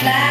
fly.